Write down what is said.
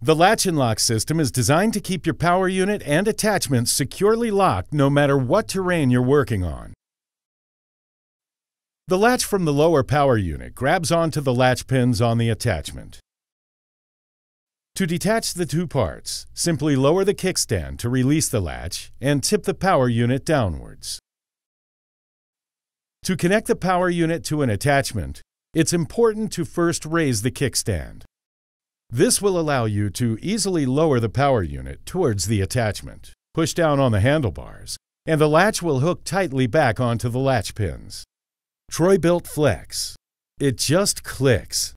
The latch and lock system is designed to keep your power unit and attachments securely locked no matter what terrain you're working on. The latch from the lower power unit grabs onto the latch pins on the attachment. To detach the two parts, simply lower the kickstand to release the latch and tip the power unit downwards. To connect the power unit to an attachment, it's important to first raise the kickstand. This will allow you to easily lower the power unit towards the attachment, push down on the handlebars, and the latch will hook tightly back onto the latch pins. Troy-Bilt Flex. It just clicks.